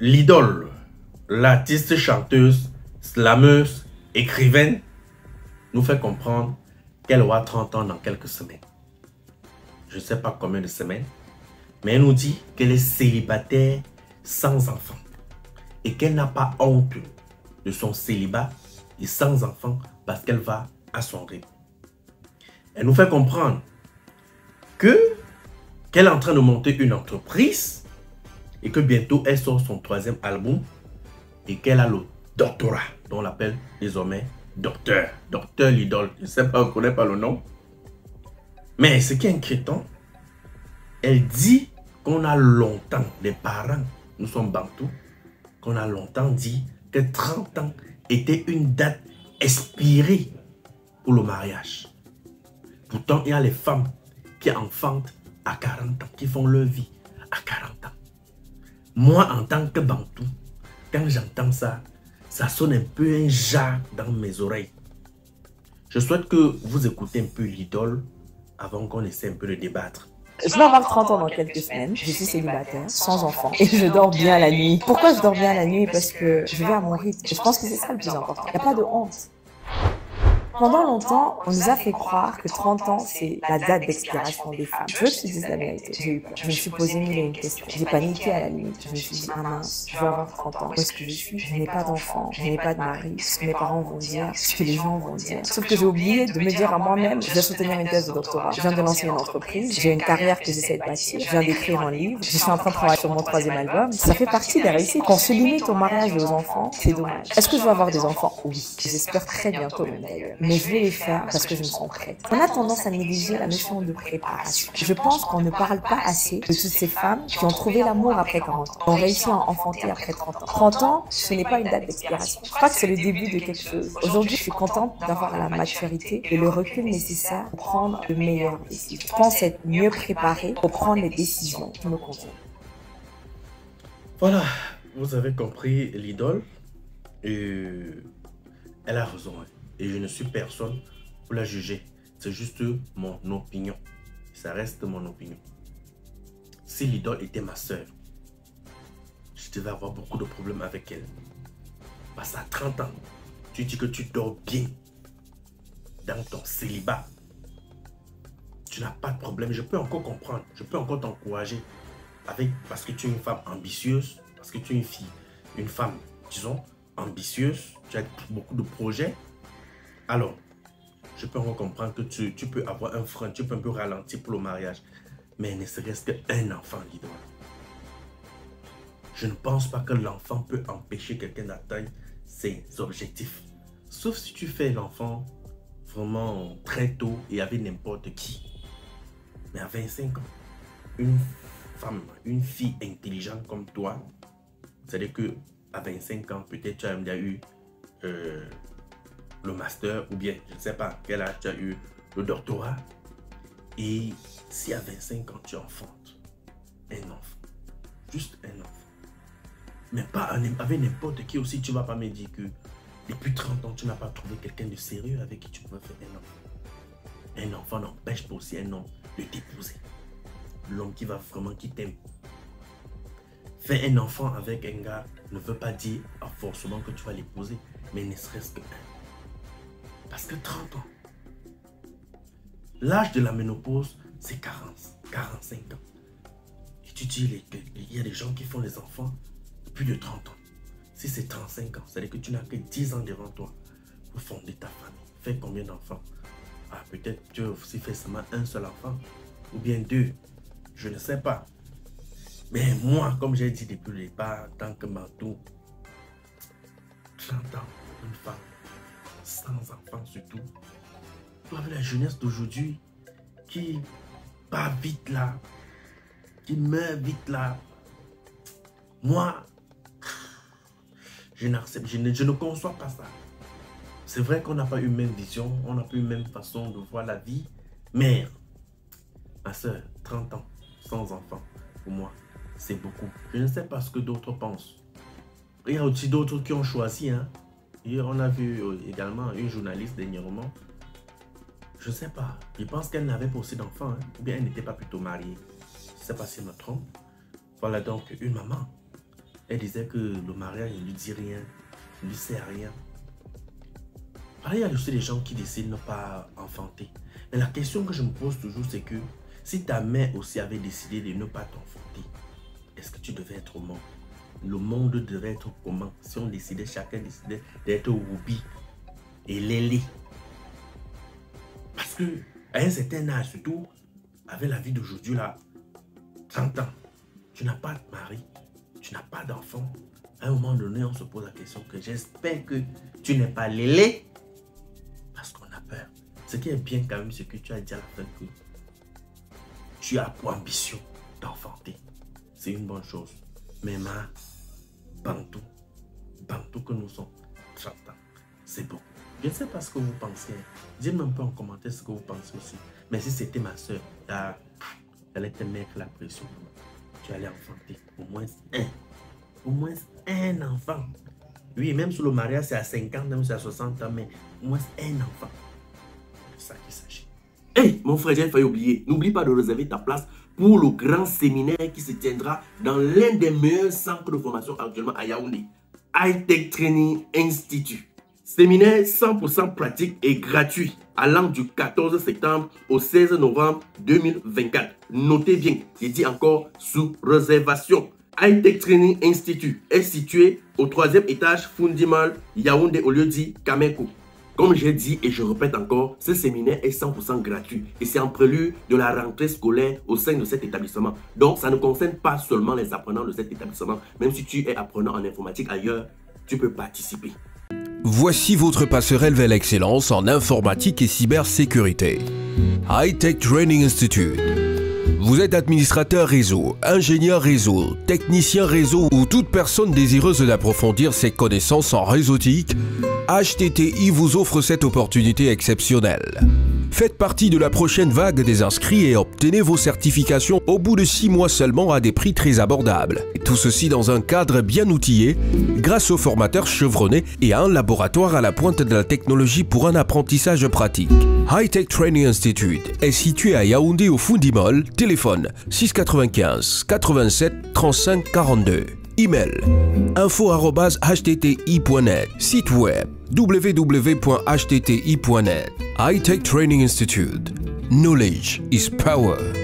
l'idole, l'artiste chanteuse, slameuse, écrivaine, nous fait comprendre qu'elle aura 30 ans dans quelques semaines. Je ne sais pas combien de semaines, mais elle nous dit qu'elle est célibataire sans enfant et qu'elle n'a pas honte de son célibat et sans enfant parce qu'elle va à son rythme. Elle nous fait comprendre que qu'elle est en train de monter une entreprise et que bientôt elle sort son troisième album et qu'elle a le doctorat, dont on l'appelle désormais docteur, docteur l'idole. Je ne sais pas, on ne connaît pas le nom. Mais ce qui est inquiétant, elle dit qu'on a longtemps, les parents, nous sommes bantous, qu'on a longtemps dit que 30 ans était une date expirée pour le mariage. Pourtant, il y a les femmes qui enfantent à 40 ans, qui font leur vie à 40 ans. Moi, en tant que Bantou, quand j'entends ça, ça sonne un peu un jar dans mes oreilles. Je souhaite que vous écoutez un peu l'idole avant qu'on essaie un peu de débattre. Je vais avoir 30 ans dans quelques semaines. Je suis célibataire, sans enfant. Et je dors bien la nuit. Pourquoi je dors bien la nuit? Parce que je vais à mon rythme. Je pense que c'est ça le plus important. Il n'y a pas de honte. Pendant longtemps, on nous a fait croire que 30 ans, c'est la date d'expiration des femmes. Je veux que. J'ai eu peur. Je me suis posé mille et une questions. J'ai paniqué à la limite. Je me suis dit, ah mince, je vais avoir 30 ans. Où est-ce que je suis? Je n'ai pas d'enfant. Je n'ai pas de mari. Ce que mes parents vont dire, ce que les gens vont dire. Sauf que j'ai oublié de me dire à moi-même, je vais soutenir une thèse de doctorat. Je viens de lancer une entreprise. J'ai une carrière que j'essaie de bâtir. Je viens d'écrire un livre. Je suis en train de travailler sur mon troisième album. Ça fait partie des réussites. Qu'on se limite au mariage et aux enfants, c'est dommage. Est-ce que je vais avoir des enfants? Oui. J'espère très bientôt même d'ailleurs. Mais je vais les faire parce que je me sens prête. On a tendance à négliger la notion de préparation. Je pense qu'on ne parle pas assez de toutes ces femmes qui ont trouvé l'amour après 40 ans, qui ont réussi à enfanter après 30 ans. 30 ans, ce n'est pas une date d'expiration. Je crois que c'est le début de quelque chose. Aujourd'hui, je suis contente d'avoir la maturité et le recul nécessaire pour prendre de meilleures décisions. Je pense être mieux préparée pour prendre les décisions qui me conviennent. Voilà, vous avez compris l'idole. Et elle a raison. Et je ne suis personne pour la juger. C'est juste mon opinion. Ça reste mon opinion. Si l'idole était ma soeur, je devais avoir beaucoup de problèmes avec elle. Parce qu'à 30 ans, tu dis que tu dors bien dans ton célibat. Tu n'as pas de problème. Je peux encore comprendre. Je peux encore t'encourager. Avec, parce que tu es une femme ambitieuse. Parce que tu es une fille. Une femme, disons, ambitieuse. Tu as beaucoup de projets. Alors, je peux comprendre que tu, peux avoir un frein, tu peux un peu ralentir pour le mariage. Mais ne serait-ce qu'un enfant, l'idole. Je ne pense pas que l'enfant peut empêcher quelqu'un d'atteindre ses objectifs. Sauf si tu fais l'enfant vraiment très tôt et avec n'importe qui. Mais à 25 ans, une femme, une fille intelligente comme toi, c'est-à-dire que à 25 ans, peut-être tu as eu euh, le master ou bien, je ne sais pas quel âge tu as eu le doctorat. Et si à 25 ans tu enfantes un enfant, juste un enfant, mais pas avec n'importe qui aussi, tu vas pas me dire que depuis 30 ans tu n'as pas trouvé quelqu'un de sérieux avec qui tu pourrais faire un enfant. Un enfant n'empêche pas aussi un homme de t'épouser. L'homme qui va vraiment, qui t'aime. Faire un enfant avec un gars ne veut pas dire forcément que tu vas l'épouser, mais ne serait-ce que un. Parce que 30 ans, l'âge de la ménopause, c'est 40, 45 ans. Et tu dis, il y a des gens qui font les enfants plus de 30 ans. Si c'est 35 ans, c'est-à-dire que tu n'as que 10 ans devant toi pour fonder ta famille. Fais combien d'enfants? Ah, peut-être tu as aussi fait seulement un seul enfant, ou bien deux, je ne sais pas. Mais moi, comme j'ai dit depuis le départ, tant que manteau, 30 ans, une femme, sans enfant surtout, avec la jeunesse d'aujourd'hui, qui part vite là, qui meurt vite là, moi, je n'accepte, je ne, je ne conçois pas ça. C'est vrai qu'on n'a pas eu même vision, on n'a pas eu même façon de voir la vie, mais ma soeur, 30 ans, sans enfant, pour moi, c'est beaucoup. Je ne sais pas ce que d'autres pensent. Il y a aussi d'autres qui ont choisi. Hein. On a vu euh, également une journaliste dernièrement. Je ne sais pas. Je pense qu'elle n'avait pas aussi d'enfants. Hein. Ou bien elle n'était pas plutôt mariée. Je sais pas si je me. Voilà donc une maman Elle disait que le mariage ne lui dit rien, ne lui sert à rien. il y a aussi des gens qui décident de ne pas enfanter. Mais la question que je me pose toujours, c'est que si ta mère aussi avait décidé de ne pas t'enfanter, est-ce que tu devais être mort Le monde devait être comment? Si on décidait, chacun décidait d'être Ruby et Lélé. Parce que à un certain âge, surtout avec la vie d'aujourd'hui, là, 30 ans, tu n'as pas de mari, tu n'as pas d'enfant. À un moment donné, on se pose la question que j'espère que tu n'es pas Lélé parce qu'on a peur. Ce qui est bien quand même, c'est que tu as dit à la fin que tu as pour ambition d'enfanter. C'est une bonne chose. Mais ma, Bantou, Bantou que nous sommes, 30 ans, c'est beaucoup. Je ne sais pas ce que vous pensez. Dites-moi un peu en commentaire ce que vous pensez aussi. Mais si c'était ma soeur, elle était mettre la pression. Tu allais enfanter au moins un. Au moins un enfant. Oui, même sur le mariage, c'est à 50 même c'est à 60 ans, mais au moins un enfant. C'est ça qu'il s'agit. Hé, mon frère, j'ai failli oublier. N'oublie pas de réserver ta place pour le grand séminaire qui se tiendra dans l'un des meilleurs centres de formation actuellement à Yaoundé. High Tech Training Institute. Séminaire 100% pratique et gratuit allant du 14 septembre au 16 novembre 2024. Notez bien, il dit encore sous réservation. High Tech Training Institute est situé au troisième étage Fundimal, Yaoundé au lieu dit Kameko. Comme j'ai dit et je répète encore, ce séminaire est 100% gratuit et c'est en prélude de la rentrée scolaire au sein de cet établissement. Donc ça ne concerne pas seulement les apprenants de cet établissement. Même si tu es apprenant en informatique ailleurs, tu peux participer. Voici votre passerelle vers l'excellence en informatique et cybersécurité. High Tech Training Institute. Vous êtes administrateur réseau, ingénieur réseau, technicien réseau ou toute personne désireuse d'approfondir ses connaissances en réseautique, HTTI vous offre cette opportunité exceptionnelle. Faites partie de la prochaine vague des inscrits et obtenez vos certifications au bout de 6 mois seulement à des prix très abordables. tout ceci dans un cadre bien outillé, grâce aux formateurs chevronnés et à un laboratoire à la pointe de la technologie pour un apprentissage pratique. High Tech Training Institute est situé à Yaoundé au Fundimol, téléphone 695 87 35 42. Email info.htti.net Site web www.htti.net Tech Training Institute Knowledge is power.